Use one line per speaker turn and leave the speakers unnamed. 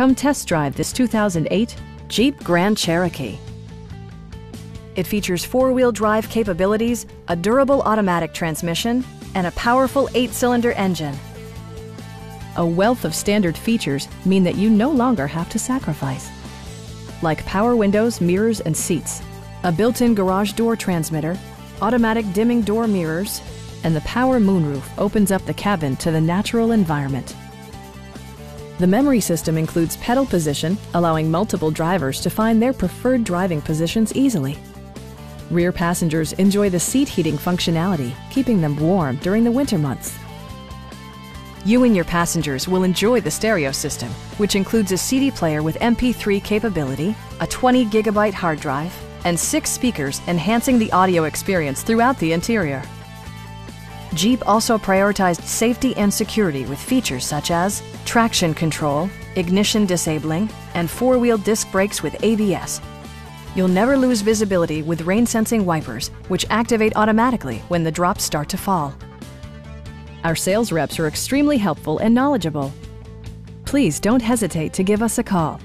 Come test drive this 2008 Jeep Grand Cherokee. It features four-wheel drive capabilities, a durable automatic transmission, and a powerful eight-cylinder engine. A wealth of standard features mean that you no longer have to sacrifice. Like power windows, mirrors, and seats, a built-in garage door transmitter, automatic dimming door mirrors, and the power moonroof opens up the cabin to the natural environment. The memory system includes pedal position, allowing multiple drivers to find their preferred driving positions easily. Rear passengers enjoy the seat heating functionality, keeping them warm during the winter months. You and your passengers will enjoy the stereo system, which includes a CD player with MP3 capability, a 20 gigabyte hard drive, and six speakers enhancing the audio experience throughout the interior. Jeep also prioritized safety and security with features such as traction control, ignition disabling, and four-wheel disc brakes with ABS. You'll never lose visibility with rain-sensing wipers, which activate automatically when the drops start to fall. Our sales reps are extremely helpful and knowledgeable. Please don't hesitate to give us a call.